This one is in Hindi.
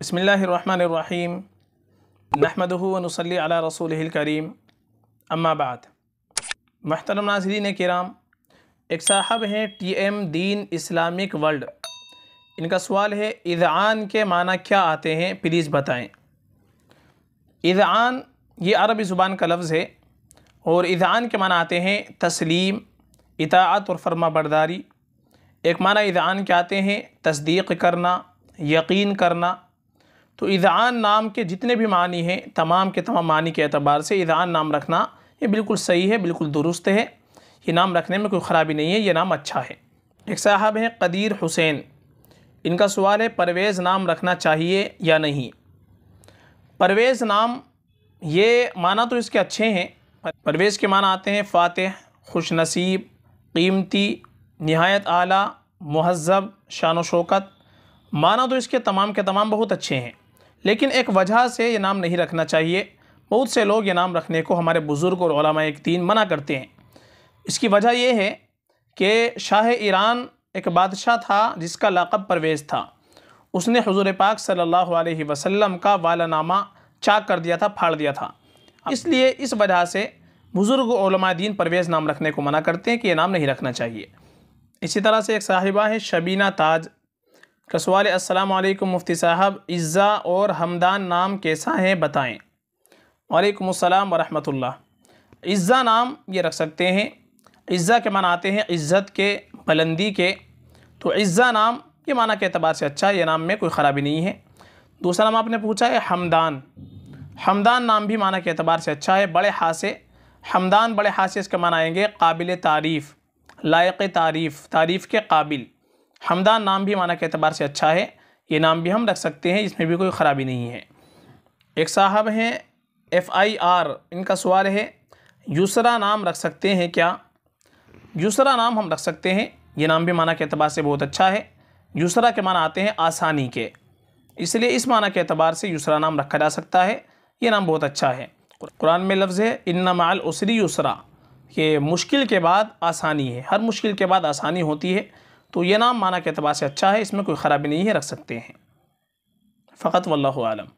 बसमीम नहमदनसली अला रसूल करीम अम्माबाद महतरम नाजरीन कराम एक साहब हैं T M Deen Islamic world इनका सवाल है इज़ान के माना क्या आते हैं प्लीज़ बताएँ इज़ान ये अरबी ज़ुबान का लफ्ज़ है और इज़ान के माना आते हैं तस्लीम इतात और फर्मा बरदारी एक माना इज़ान के आते हैं तस्दीक करना यकीन करना तो इज़ान नाम के जितने भी मानी हैं, तमाम के तमाम मानी के अतबार से इज़ान नाम रखना ये बिल्कुल सही है, बिल्कुल दुरुस्त है। ये नाम रखने में कोई ख़राबी नहीं है, ये नाम अच्छा है। एक साहब हैं कदीर हुसैन। इनका सवाल है, परवेज़ नाम रखना चाहिए या नहीं? परवेज़ नाम, ये माना तो इसके अच्छे हैं। परवेज़ के माना आते हैं फ़ातह खुश नसीब कीमती, नहायत आला महज़ब शान शौकत। माना तो इसके तमाम के तमाम बहुत अच्छे हैं। लेकिन एक वजह से ये नाम नहीं रखना चाहिए। बहुत से लोग ये नाम रखने को हमारे बुज़ुर्ग और एक तीन मना करते हैं। इसकी वजह यह है कि शाह ईरान एक बादशाह था जिसका लाकब परवेज़ था। उसने हजूर पाक सल्लल्लाहु अलैहि वसल्लम का वालानामा चाक कर दिया था, फाड़ दिया था। इसलिए इस वजह से बुज़ुर्ग दीन परवेज़ नाम रखने को मना करते हैं कि ये नाम नहीं रखना चाहिए। इसी तरह से एक साहिबा है शबीना ताज। का सवाल अस्सलाम वालेकुम मुफ्ती साहब, इज़्ज़ा और हमदान नाम कैसा है बताएँ। वालेकुम अस्सलाम वरहमतुल्लाह। इज़्ज़ा नाम ये रख सकते हैं। इज़्ज़ा के माना आते हैं इज़्ज़त के, बुलंदी के। तो इज़्ज़ा नाम ये माना के अतबार से अच्छा है, ये नाम में कोई ख़राबी नहीं है। दूसरा नाम आपने पूछा है, हमदान। हमदान नाम भी माना के अतबार से अच्छा है, बड़े हासे। हमदान बड़े हासे इसके माना काबिल तारीफ़, लायक तारीफ़ तारीफ़ के काबिल। हमदान नाम भी माना के अतबार से अच्छा है। ये नाम भी हम रख सकते हैं, इसमें भी कोई ख़राबी नहीं है। एक साहब हैं एफ़ आई आर इनका सवाल है, यूसरा नाम रख सकते हैं क्या? यूसरा नाम हम रख सकते हैं, ये नाम भी माना के अतबार से बहुत अच्छा है। यूसरा के माना आते हैं आसानी के, इसलिए इस माना के अतबार से यूसरा नाम रखा जा सकता है। ये नाम बहुत अच्छा है। कुरान में लफ्ज़ है इन माल उसरी यूसरा। ये मुश्किल के बाद आसानी है, हर मुश्किल के बाद आसानी होती है। तो ये नाम माना के अतबार से अच्छा है, इसमें कोई ख़राबी नहीं है, रख सकते हैं। फ़कत वल्लम